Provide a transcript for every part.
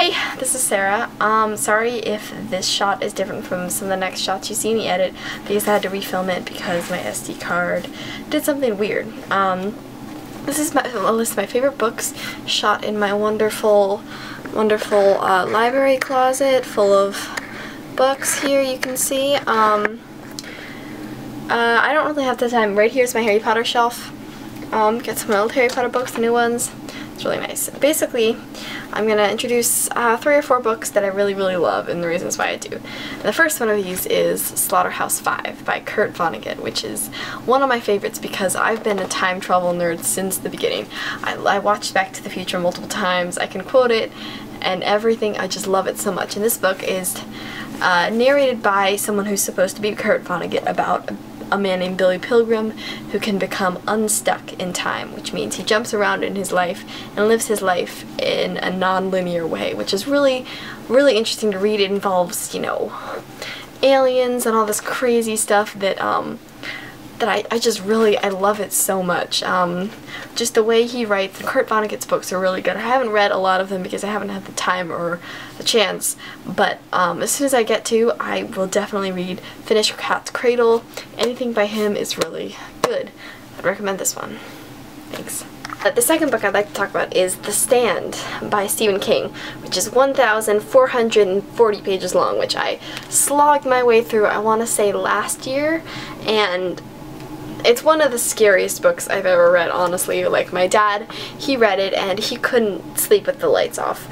Hey, this is Sarah. Um, sorry if this shot is different from some of the next shots you see in the edit because I had to refilm it because my SD card did something weird. Um, this is my, a list of my favorite books shot in my wonderful, wonderful uh, library closet full of books here you can see. Um, uh, I don't really have the time. Right here's my Harry Potter shelf. Um, get some old Harry Potter books, the new ones. It's really nice. Basically, I'm going to introduce uh, three or four books that I really, really love and the reasons why I do. And the first one of these is Slaughterhouse 5 by Kurt Vonnegut, which is one of my favorites because I've been a time travel nerd since the beginning. I, I watched Back to the Future multiple times, I can quote it, and everything, I just love it so much. And this book is uh, narrated by someone who's supposed to be Kurt Vonnegut about a man named Billy Pilgrim who can become unstuck in time, which means he jumps around in his life and lives his life in a non-linear way, which is really, really interesting to read. It involves, you know, aliens and all this crazy stuff that, um, that I, I just really, I love it so much. Um, just the way he writes, Kurt Vonnegut's books are really good. I haven't read a lot of them because I haven't had the time or the chance, but um, as soon as I get to, I will definitely read Finish Cat's Cradle. Anything by him is really good. I'd recommend this one. Thanks. The second book I'd like to talk about is The Stand by Stephen King, which is 1,440 pages long, which I slogged my way through, I want to say last year, and it's one of the scariest books I've ever read, honestly. Like, my dad, he read it and he couldn't sleep with the lights off.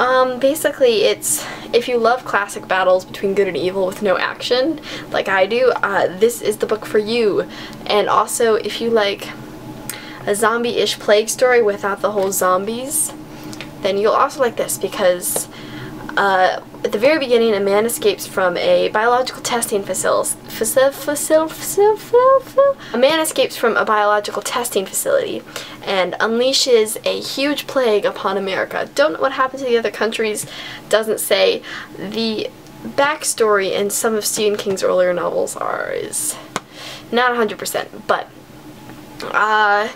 Um, basically, it's, if you love classic battles between good and evil with no action, like I do, uh, this is the book for you. And also, if you like a zombie-ish plague story without the whole zombies, then you'll also like this because uh, at the very beginning, a man escapes from a biological testing facility. A man escapes from a biological testing facility and unleashes a huge plague upon America. Don't know what happened to the other countries, doesn't say. The backstory in some of Stephen King's earlier novels are is not 100%, but uh,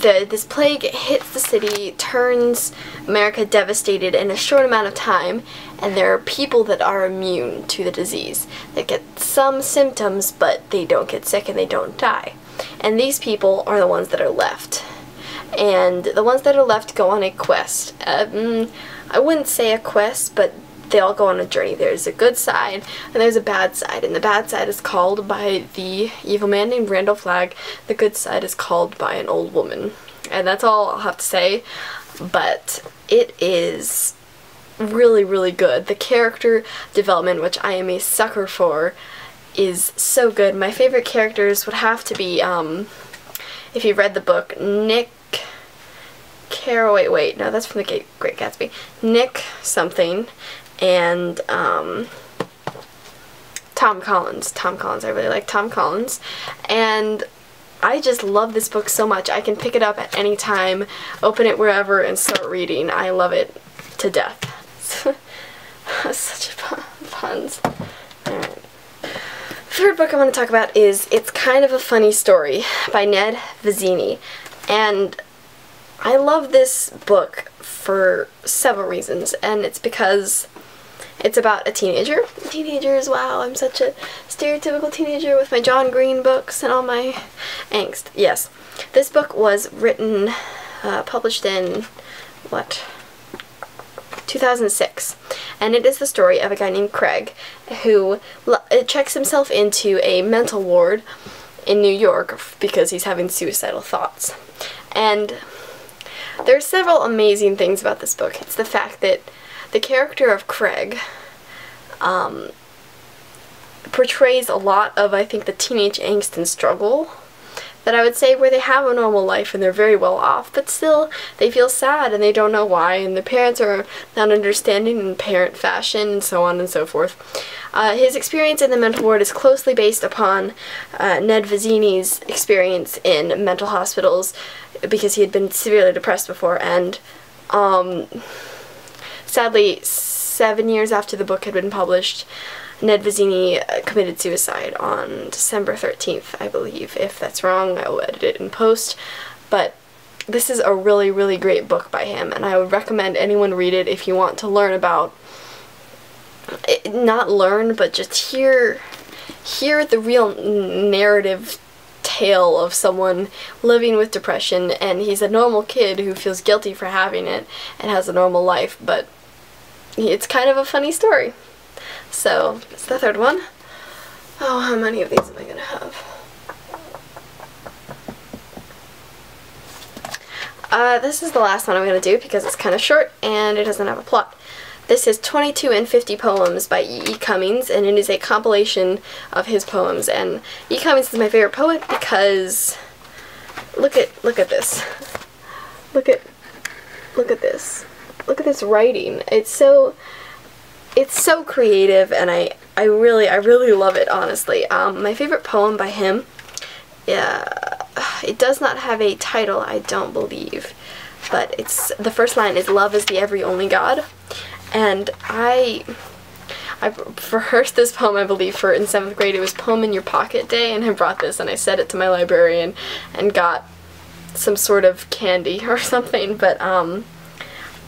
the this plague hits the city, turns America devastated in a short amount of time, and there are people that are immune to the disease that get some symptoms, but they don't get sick and they don't die. And these people are the ones that are left. And the ones that are left go on a quest. Um, I wouldn't say a quest, but they all go on a journey. There's a good side and there's a bad side. And the bad side is called by the evil man named Randall Flagg. The good side is called by an old woman. And that's all I'll have to say. But it is really, really good. The character development, which I am a sucker for, is so good. My favorite characters would have to be, um, if you read the book, Nick wait, wait, no, that's from the Great Gatsby. Nick something, and um, Tom Collins. Tom Collins, I really like Tom Collins. And I just love this book so much. I can pick it up at any time, open it wherever, and start reading. I love it to death. Such a puns. Third book I want to talk about is It's Kind of a Funny Story by Ned Vizzini. And I love this book for several reasons, and it's because it's about a teenager. Teenagers, wow, I'm such a stereotypical teenager with my John Green books and all my angst. Yes, this book was written, uh, published in, what, 2006. And it is the story of a guy named Craig who checks himself into a mental ward in New York because he's having suicidal thoughts. And there are several amazing things about this book. It's the fact that the character of Craig um, portrays a lot of, I think, the teenage angst and struggle that I would say where they have a normal life and they're very well off, but still they feel sad and they don't know why, and the parents are not understanding in parent fashion, and so on and so forth. Uh, his experience in the mental ward is closely based upon uh, Ned Vizzini's experience in mental hospitals because he had been severely depressed before, and um, sadly, seven years after the book had been published, Ned Vizzini uh, committed suicide on December 13th, I believe. If that's wrong, I will edit it in post. But this is a really, really great book by him, and I would recommend anyone read it if you want to learn about, it, not learn, but just hear, hear the real narrative tale of someone living with depression, and he's a normal kid who feels guilty for having it and has a normal life, but it's kind of a funny story. So, it's the third one. Oh, how many of these am I going to have? Uh, this is the last one I'm going to do because it's kind of short and it doesn't have a plot. This is 22 and 50 Poems by E. E. Cummings, and it is a compilation of his poems. And E. Cummings is my favorite poet because look at look at this. Look at look at this. Look at this writing. It's so it's so creative, and I I really I really love it. Honestly, um, my favorite poem by him. Yeah it does not have a title, I don't believe. But it's the first line is love is the every only God. And I I rehearsed this poem, I believe, for in seventh grade. It was Poem in Your Pocket Day, and I brought this and I said it to my librarian and got some sort of candy or something. But um,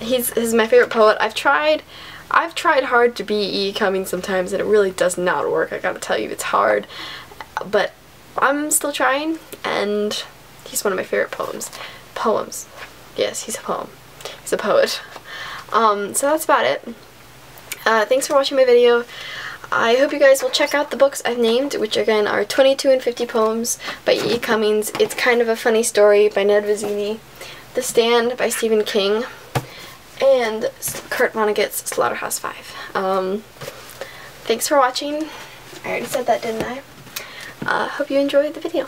he's, he's my favorite poet. I've tried I've tried hard to be E. Cummings sometimes, and it really does not work. I gotta tell you, it's hard. But I'm still trying, and he's one of my favorite poems. Poems. Yes, he's a poem. He's a poet. Um, so that's about it. Uh, thanks for watching my video. I hope you guys will check out the books I've named, which again are 22 and 50 Poems by E. Cummings. It's kind of a funny story by Ned Vizzini. The Stand by Stephen King. And Kurt Vonnegut's Slaughterhouse 5. Um, thanks for watching. I already said that, didn't I? uh, hope you enjoyed the video.